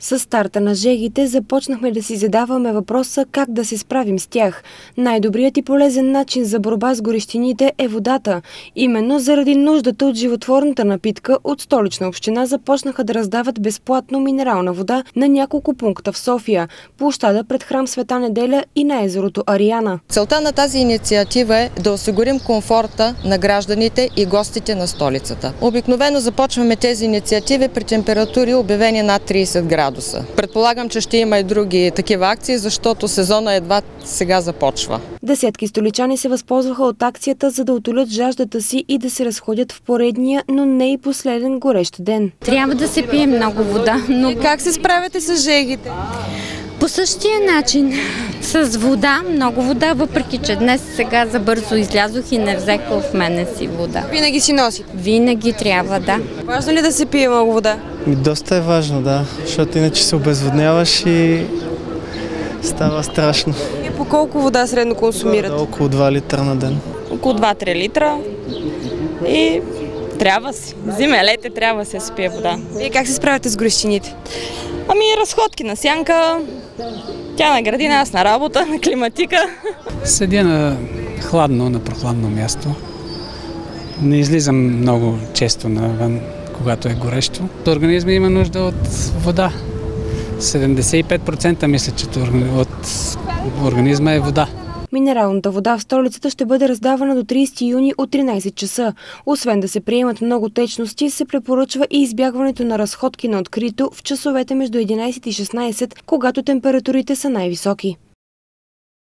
С старта на жегите започнахме да си задаваме въпроса как да се справим с тях. Най-добрият и полезен начин за борба с горещините е водата. Именно заради нуждата от животворната напитка от столична община започнаха да раздават безплатно минерална вода на няколко пункта в София, площада пред храм Света неделя и на езерото Ариана. Целта на тази инициатива е да осигурим комфорта на гражданите и гостите на столицата. Обикновено започваме тези инициативи при температури обявени над 30 градуса градуса. Предполагам, че ще има и други такива акции, защото сезона едва сега започва. Десетки столичани се възползваха от акцията, за да отолят жаждата си и да се разходят в поредния, но не и последен горещ ден. Трябва да се пие много вода. Но... Как се справяте с жегите? По същия начин, с вода, много вода, въпреки че днес сега забързо излязох и не взех в мене си вода. Винаги си носите? Винаги трябва, да. Важно ли да се пие много вода? Доста е важно, да, защото иначе се обезводняваш и става страшно. И по колко вода средно консумирате? Да, около 2 литра на ден. Около 2-3 литра и трябва си. Зиме, лете трябва да се спие вода. И как се справяте с горещините? Ами разходки на сянка, тя на градина, аз на работа, на климатика. Седя на хладно, на прохладно място. Не излизам много често навън, когато е горещо. Организма има нужда от вода. 75% мисля, че от организма е вода. Минералната вода в столицата ще бъде раздавана до 30 юни от 13 часа. Освен да се приемат много течности, се препоръчва и избягването на разходки на открито в часовете между 11 и 16, когато температурите са най-високи.